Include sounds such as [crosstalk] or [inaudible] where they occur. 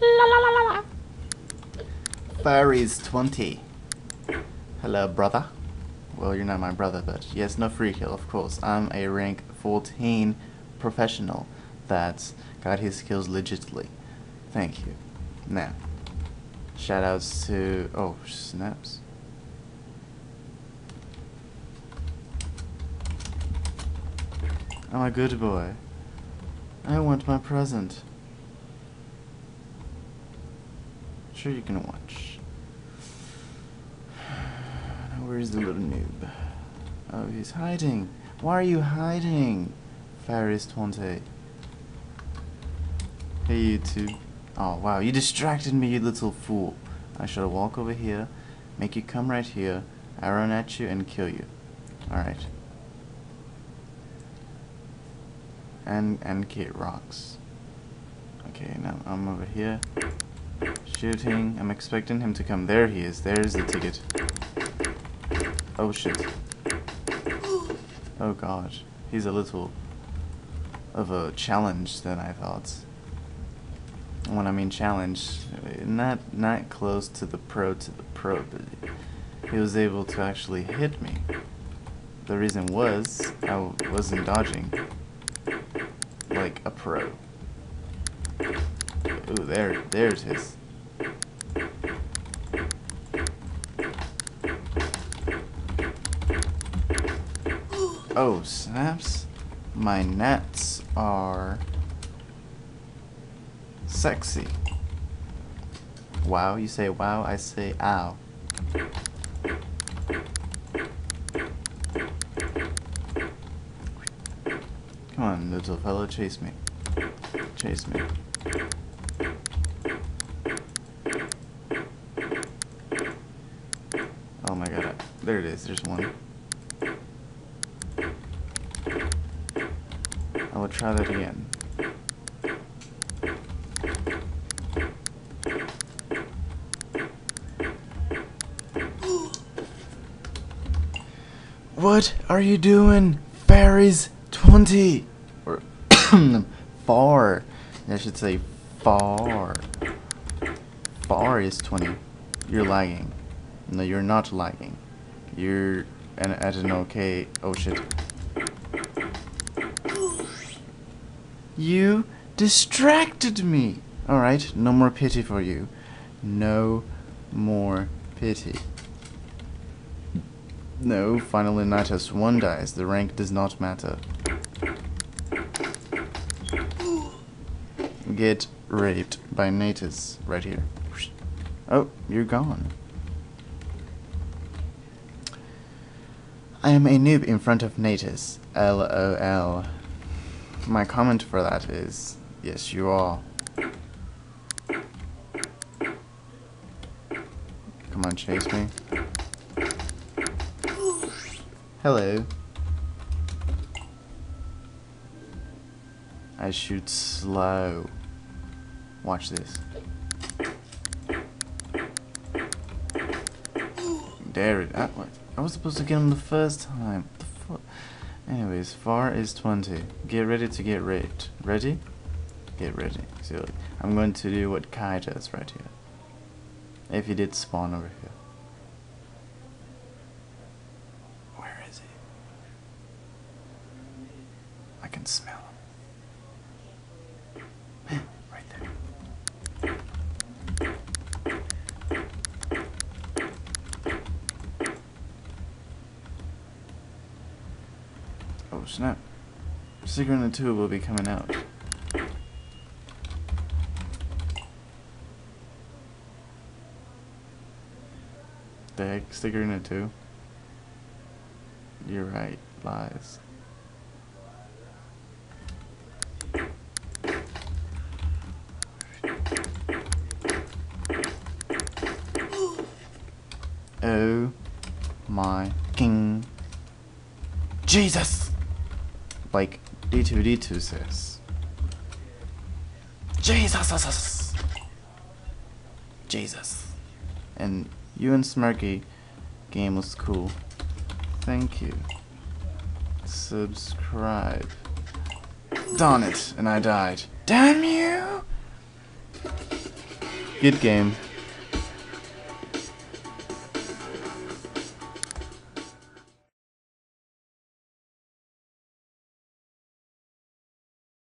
La la la la la. Faaris 20. Hello, brother. Well, you're not my brother, but yes, no free kill, of course. I'm a rank 14 professional that's got his skills legitly. Thank you. Now, shoutouts to. Oh, snaps. I'm a good boy. I want my present. Sure, you can watch. [sighs] Where's the little noob? Oh, he's hiding. Why are you hiding? Faaris Twante. Hey, you two. Oh, wow, you distracted me, you little fool. I shall walk over here, make you come right here, run at you, and kill you. Alright. And, and Kate rocks. Okay, now I'm over here. Shooting. I'm expecting him to come. There he is. There's the ticket. Oh shit. Oh god. He's a little of a challenge than I thought. When I mean challenge, not not close to the pro to the pro, but he was able to actually hit me. The reason was I wasn't dodging like a pro. Ooh, there, there's his. Oh, snaps. My nets are sexy. Wow, you say wow, I say ow. Come on, little fellow, chase me. Chase me. Oh my god, there it is, there's one. I will try that again. What are you doing? Fairies 20! Or [coughs] far. I should say far. Faaris 20. You're lagging. No, you're not lagging. You're an, at an okay. Oh shit. You distracted me! Alright, no more pity for you. No more pity. No, finally Natas 1 dies. The rank does not matter. Get raped by Natas right here. Oh, you're gone. I am a noob in front of Natas. LOL. My comment for that is, yes you are. Come on, chase me. Hello. I shoot slow. Watch this. Dare it. I, what? I was supposed to get him the first time. The? Anyways, Faaris 20. Get ready to get raped. Ready? Get ready. So, I'm going to do what Kai does right here. If he did spawn over here. Where is he? I can smell him. right there. Oh snap. Stick Arena 2 will be coming out. Heck, Stick Arena too? You're right, lies. [gasps] Oh my king. Jesus! Like D2D2 says. Jesus! Jesus. And you and Smirky game was cool. Thank you. Subscribe. Darn it, and I died. Damn you! Good game.